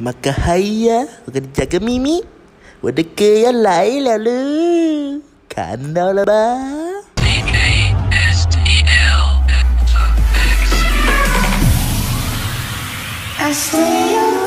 maka haya kerja ke mimi. Wadake ya lai lalu. Kandau lah bah I stay.